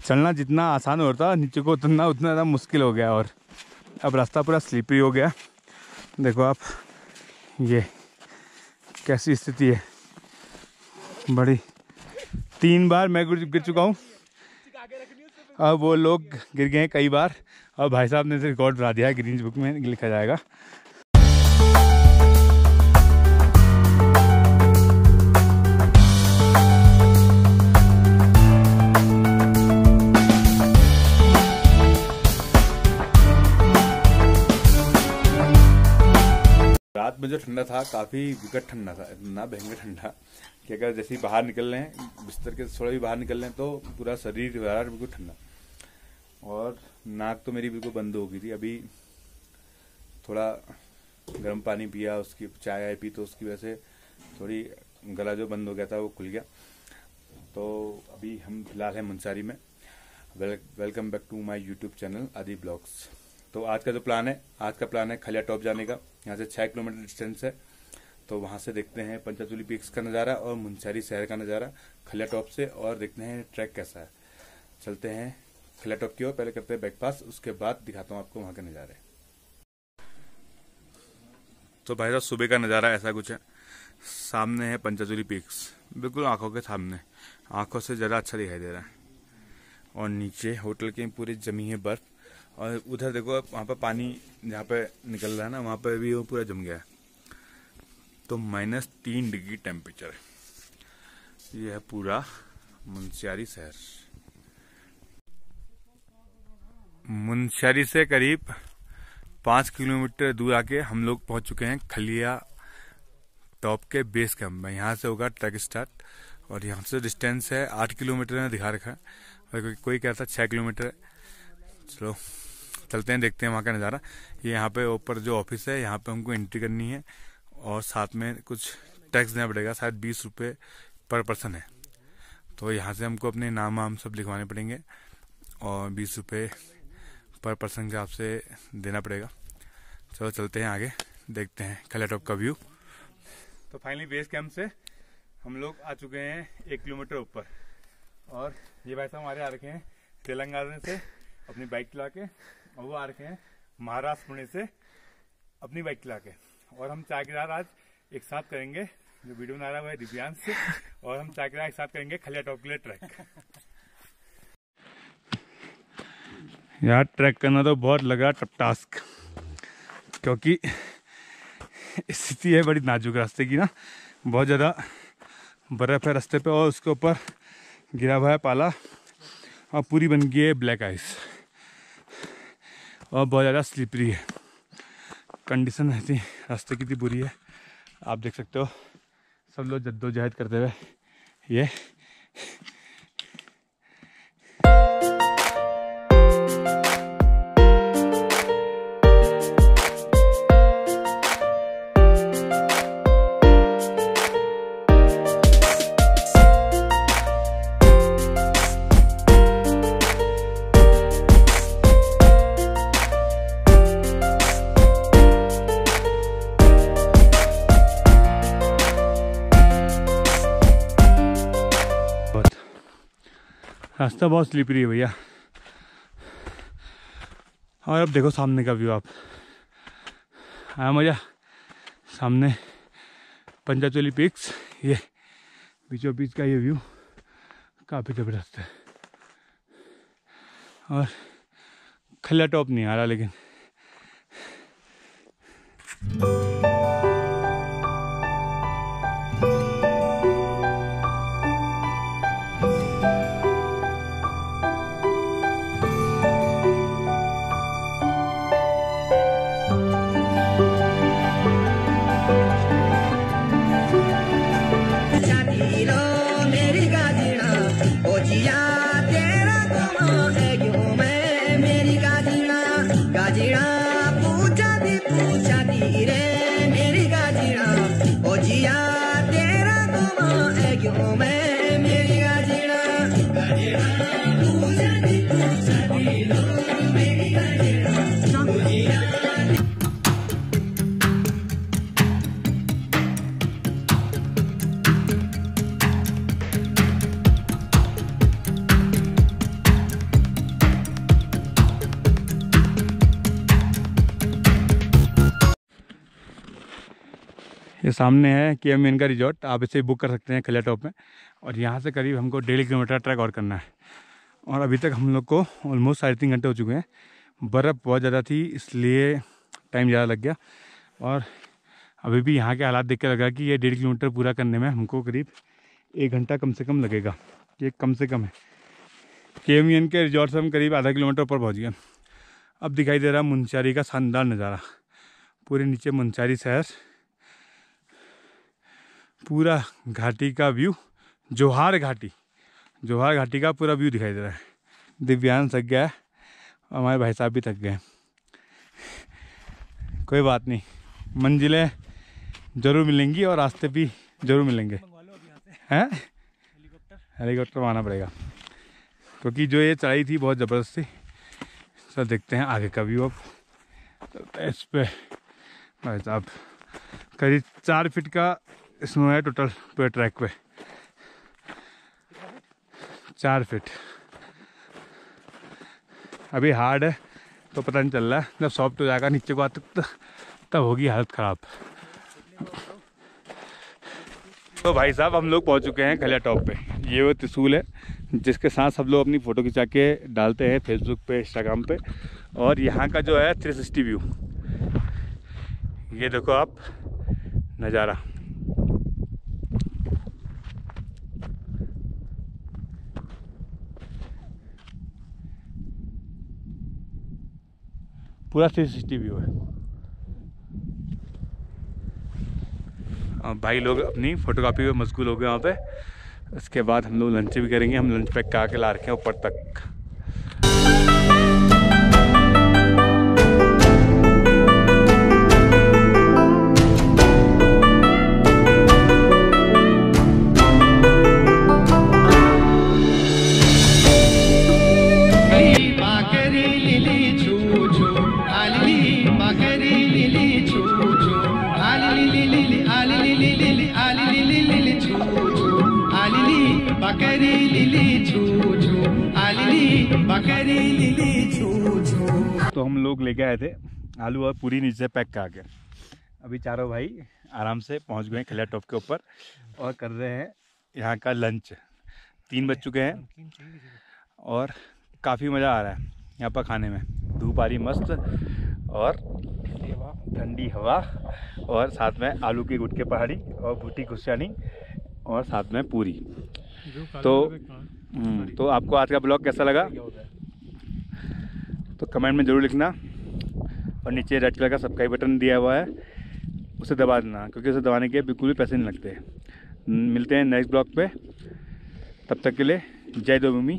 चलना जितना आसान होता नीचे को उतरना उतना ज़्यादा मुश्किल हो गया और अब रास्ता पूरा स्लिपरी हो गया। देखो आप, ये कैसी स्थिति है। बड़ी, तीन बार मैं गिर चुका हूँ। अब वो लोग गिर गए हैं कई बार। और भाई साहब ने रिकॉर्ड बना दिया है, ग्रीन बुक में लिखा जाएगा। जो ठंडा था काफ़ी विकट ठंडा था इतना भयंकर ठंडा कि अगर जैसे ही बाहर निकल हैं बिस्तर के थोड़ा भी बाहर निकल हैं तो पूरा शरीर बिल्कुल ठंडा। और नाक तो मेरी बिल्कुल बंद हो गई थी। अभी थोड़ा गर्म पानी पिया उसकी चाय आय पी तो उसकी वजह से थोड़ी गला जो बंद हो गया था वो खुल गया। तो अभी हम फ़िलहाल हैं मुंसारी में। Well, welcome back to my YouTube channel Aadi blogs. तो आज का जो प्लान है, आज का प्लान है खलिया टॉप जाने का। यहाँ से छः किलोमीटर डिस्टेंस है। तो वहाँ से देखते हैं पंचाचूली पीक्स का नज़ारा और मुंसारी शहर का नज़ारा खलिया टॉप से और देखते हैं ट्रैक कैसा है। चलते हैं खलिया टॉप की ओर। पहले करते हैं ब्रेकफास्ट उसके बाद दिखाता हूँ आपको वहाँ के नज़ारे। तो भाई साहब, सुबह का नज़ारा ऐसा कुछ है। सामने है पंचाचूली पीक्स बिल्कुल आँखों के सामने। आँखों से ज़रा अच्छा दिखाई दे रहा है। और नीचे होटल के पूरी जमी है बर्फ़। और उधर देखो वहाँ पर पानी जहाँ पे निकल रहा है ना, वहाँ पे भी वो पूरा जम गया है। तो माइनस तीन डिग्री टेम्परेचर है। यह है पूरा मुंशियारी शहर। मुंशियारी से करीब पाँच किलोमीटर दूर आके हम लोग पहुँच चुके हैं खलिया टॉप के बेस कैंप में। यहाँ से होगा ट्रैक स्टार्ट और यहाँ से डिस्टेंस है आठ किलोमीटर में दिखा रखा। है और कोई कहता छः किलोमीटर चलो, चलते हैं, देखते हैं वहाँ का नज़ारा। ये यहाँ पे ऊपर जो ऑफ़िस है, यहाँ पे हमको एंट्री करनी है और साथ में कुछ टैक्स देना पड़ेगा, शायद बीस रुपये पर पर्सन है। तो यहाँ से हमको अपने नाम वाम सब लिखवाने पड़ेंगे और बीस रुपये पर पर्सन के हिसाब से देना पड़ेगा। चलो, चलते हैं आगे, देखते हैं खला टॉप का व्यू तो फाइनली बेस कैंप से हम लोग आ चुके हैं एक किलोमीटर ऊपर। और ये भाई साहब हमारे आ रखे हैं तेलंगाना से अपनी बाइक चला के, और वो आ रखे हैं महाराष्ट्र पुणे से अपनी बाइक चला के। और हम चाकरार आज एक साथ करेंगे, जो वीडियो बना रहा है दिव्यांश से और हम चाकरार एक साथ करेंगे खलिया टॉप के लिए ट्रैक। यार, ट्रैक करना तो बहुत लग टफ टास्क क्योंकि स्थिति है बड़ी नाजुक रास्ते की ना, बहुत ज़्यादा बर्फ़ है रास्ते पे और उसके ऊपर गिरा हुआ है पाला और पूरी बन गई है ब्लैक आइस और बहुत ज़्यादा स्लिपरी है। कंडीशन ऐसी रास्ते की बुरी है। आप देख सकते हो, सब लोग जद्दोजहद करते हुए ये रास्ता बहुत स्लिपरी है भैया। और अब देखो सामने का व्यू आप। आया मज़ा सामने पंचाचोली पिक्स ये बीचों बीच का ये व्यू काफ़ी ज़बरदस्त है। और खल्ला टॉप नहीं आ रहा लेकिन। ये सामने है के एम का रिजॉर्ट आप इसे बुक कर सकते हैं खलिया टॉप में। और यहाँ से करीब हमको डेढ़ किलोमीटर ट्रैक और करना है। और अभी तक हम लोग को ऑलमोस्ट साढ़े तीन घंटे हो चुके हैं। बर्फ़ बहुत ज़्यादा थी, इसलिए टाइम ज़्यादा लग गया। और अभी भी यहाँ के हालात देख के लगा कि ये डेढ़ किलोमीटर पूरा करने में हमको करीब एक घंटा कम से कम लगेगा। ये कम से कम है। के के रिजॉर्ट से हम करीब आधा किलोमीटर ऊपर पहुँच गए। अब दिखाई दे रहा है मुंशारी का शानदार नज़ारा। पूरे नीचे मुंशारी शहर पूरा घाटी का व्यू, जोहार घाटी। जोहार घाटी का पूरा व्यू दिखाई दे रहा है। दिव्यांग थक गया है, हमारे भाई साहब भी थक गए कोई बात नहीं, मंजिलें ज़रूर मिलेंगी और रास्ते भी ज़रूर मिलेंगे। हैं? हेलीकॉप्टर आना पड़ेगा। क्योंकि जो ये चढ़ाई थी बहुत ज़बरदस्त थी सर देखते हैं आगे का व्यू अब। इस पर भाई साहब, करीब चार फीट का स्नो है टोटल पूरे ट्रैक पे। चार फीट अभी हार्ड है तो पता नहीं चल रहा है। जब सॉफ्ट हो जाएगा, नीचे को आते तब तब होगी हालत ख़राब। तो भाई साहब, हम लोग पहुँच चुके हैं खलिया टॉप पे। ये वो त्रिशूल है, जिसके साथ सब लोग अपनी फ़ोटो खिंचा के डालते हैं फेसबुक पे इंस्टाग्राम पे। और यहाँ का जो है थ्री सिक्सटी व्यू ये देखो आप, नज़ारा। पूरा थ्री सिक्सटी व्यू है। भाई लोग अपनी फ़ोटोकॉपी में मशगूल हो गए वहाँ पे। इसके बाद हम लोग लंच भी करेंगे। हम लंच पैक करा के ला रखे हैं? ऊपर तक। तो हम लोग लेके आए थे आलू और पूरी नीचे पैक करा के अभी चारों भाई आराम से पहुँच गए खिला टॉप के ऊपर और कर रहे हैं यहाँ का लंच तीन बज चुके हैं और काफ़ी मज़ा आ रहा है यहाँ पर खाने में। धूप आ रही मस्त और ठंडी हवा और साथ में आलू की गुटके पहाड़ी और भूटी खुशियानी और साथ में पूरी। तो तो आपको आज का ब्लॉग कैसा लगा? तो कमेंट में ज़रूर लिखना। और नीचे रेड कलर का सब्सक्राइब बटन दिया हुआ है उसे दबा देना क्योंकि उसे दबाने के बिल्कुल भी पैसे नहीं लगते। मिलते हैं नेक्स्ट ब्लॉग पे। तब तक के लिए जय देवभूमि।